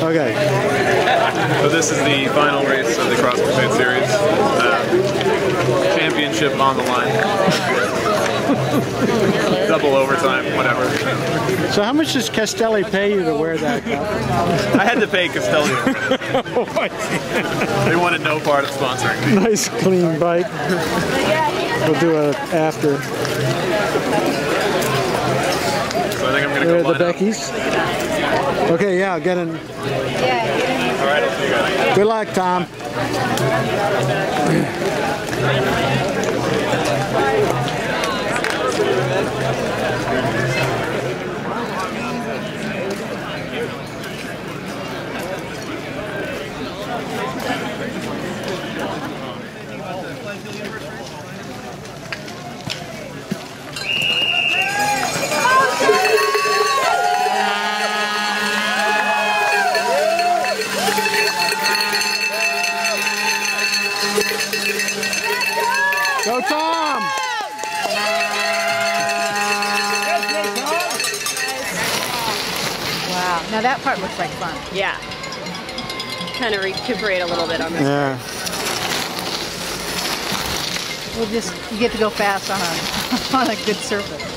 Okay. So this is the final race of the Cross Crusade Series. Uh, championship on the line. Double overtime, whatever. So how much does Castelli pay you to wear that? I had to pay Castelli. oh. They wanted no part of sponsoring me. nice clean bike. We'll do it after. I think I'm gonna There go the up. Beckys. Okay, yeah, get in. Yeah. All right, I'll see you guys. Good luck, Tom. Go, Tom! Wow. Now that part looks like fun. Yeah. Kind of recuperate a little bit on this. Yeah. We'll just you get to go fast on a on a good surface.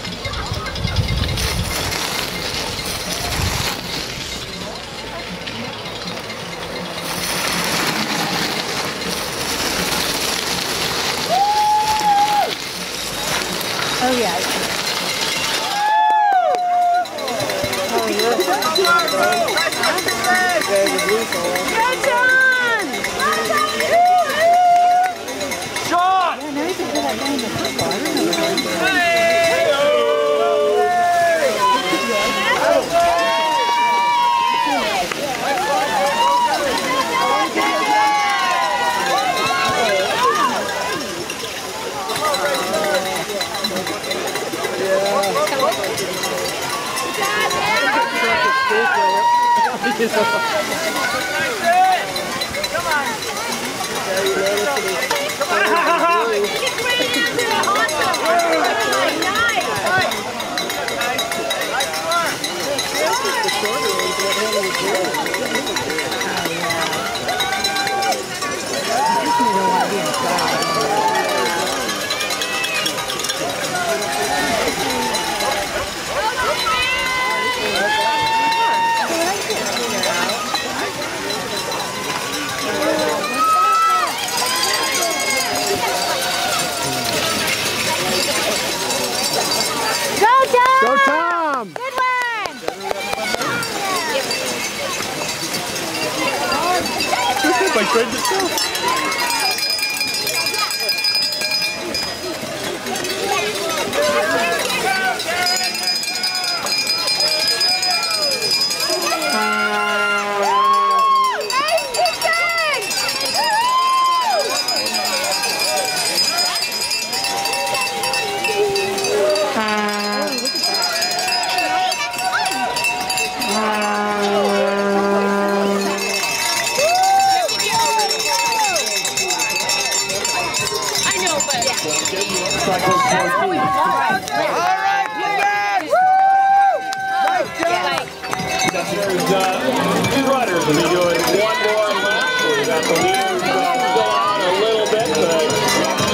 Oh yeah. Yeah, now you can do that guy in the purple. I remember that. Go, Tom! Go, Tom! Good one! My goodness. Nice picture! I know, but There's uh, two runners will be doing one more lap. We got the leaders uh, still on a little bit, but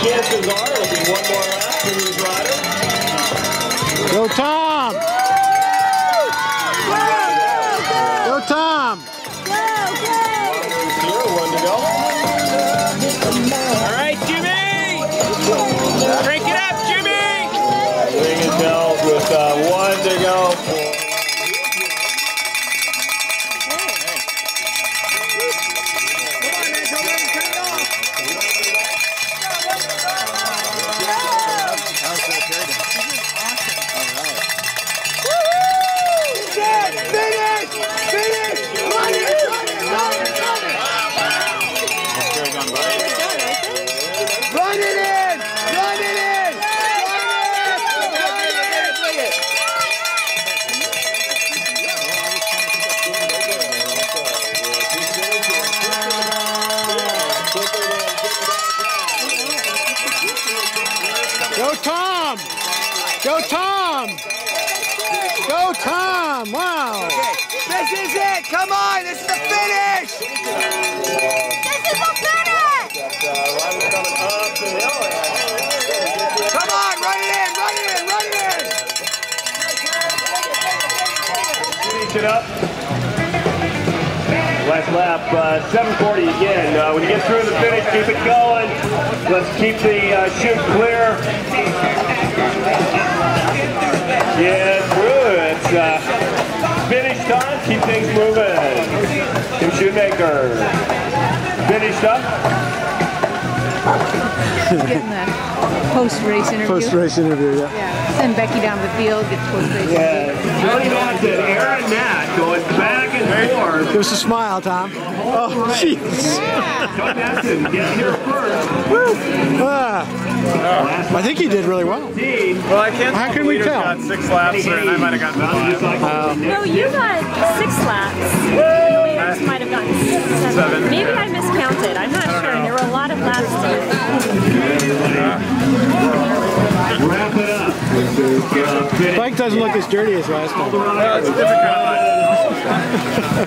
chances are it'll be one more lap for these riders. Go, Tom! Go, Tom! Here, one to go. All right, Jimmy! Crank it up, Jimmy! Ring it bells with uh, one to go. Go Tom! Go Tom! Go Tom! Wow! This is it! come on, this is the finish! This is the finish! Ryder coming up the hill. Come on, run it in, run it in, run it in! Finish it up. Lap, uh, 740 again. Uh, when you get through the finish, keep it going. Let's keep the uh, chute clear. Yeah, through. It's uh, finished on. Keep things moving. Tim Shoemaker. Finished up. Getting the post-race interview. Post-race interview, yeah. Yeah. Send Becky down the field, get post-race Yeah, Johnny Madsen, Aaron Matt going back and forth. Give us a smile, Tom. Oh, jeez. Johnny Madsen getting here first. Ah, I think he did really well. Well, I can't. How can the we leaders tell? Got six laps, or, and I might have gotten five. No, you got six laps. The might have gotten seven. Seven, Maybe yeah. I miscounted. I'm not sure. There Bike doesn't look as dirty as last time. It's a different kind